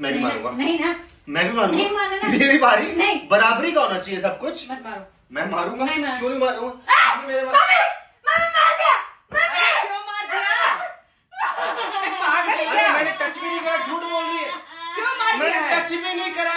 मैं भी मारूँगा। नहीं ना। मैं भी मारूँगा। नहीं मानना। मेरी बारी? नहीं। बराबरी का होना चाहिए सब कुछ? मत मारो। मैं मारूँगा? नहीं मारूँगा। क्यों नहीं मारूँगा? अभी मेरे मार- मम्मी! मार दिया! क्यों मार दिया? पागल है क्या? मैंने टच भी नहीं करा झूठ बोल रही है। क्यों मार दिया? है? टच भी नहीं करा।